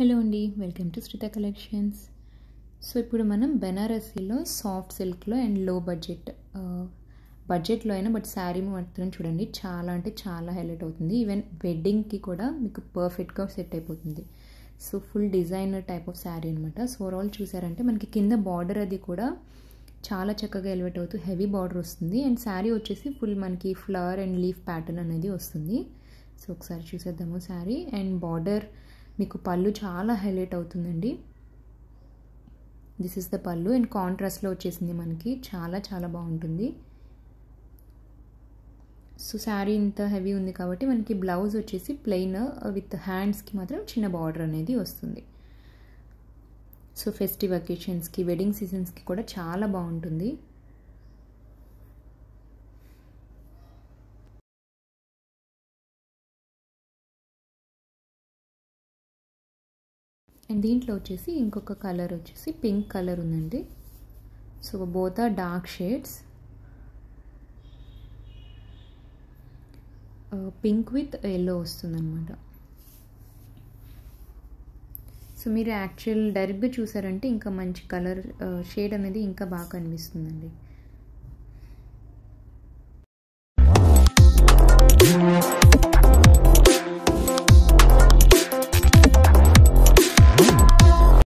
Hello అండి welcome to Sritha collections. So ఇప్పుడు మనం బెనారసీలో సాఫ్ట్ సిల్క్లో అండ్లో బడ్జెట్ బడ్జెట్లో అయినా బట్ శారీ మాత్రం చూడండి చాలా అంటే చాలా హైలైట్ అవుతుంది. ఈవెన్ వెడ్డింగ్కి కూడా మీకు పర్ఫెక్ట్గా సెట్ అయిపోతుంది. So full designer type of sari అనమాట సో ఓవరాల్ చూసారంటే మనకి కింద బార్డర్ అది కూడా చాలా చక్కగా ఎలివేట్ అవుతూ హెవీ బార్డర్ వస్తుంది. అండ్ శారీ వచ్చేసి ఫుల్ మనకి ఫ్లవర్ అండ్ లీఫ్ ప్యాటర్న్ అనేది వస్తుంది. సో ఒకసారి చూసేద్దాము శారీ. అండ్ బార్డర్ మీకు పళ్ళు చాలా హైలైట్ అవుతుందండి. This is the pallu. And కాంట్రాస్ట్లో వచ్చేసింది మనకి. చాలా చాలా బాగుంటుంది. సో శారీ ఇంత హెవీ ఉంది కాబట్టి మనకి బ్లౌజ్ వచ్చేసి ప్లెయిన్ విత్ హ్యాండ్స్కి మాత్రం చిన్న బార్డర్ అనేది వస్తుంది. సో ఫెస్టివ్ అకేషన్స్కి వెడ్డింగ్ సీజన్స్కి కూడా చాలా బాగుంటుంది. అండ్ దీంట్లో వచ్చేసి ఇంకొక కలర్ వచ్చేసి పింక్ కలర్ ఉందండి. So both are dark shades pink with yellow వస్తుందన్నమాట. సో మీరు యాక్చువల్ డైరెక్ట్గా చూసారంటే ఇంకా మంచి కలర్ షేడ్ అనేది ఇంకా బాగా కనిపిస్తుందండి.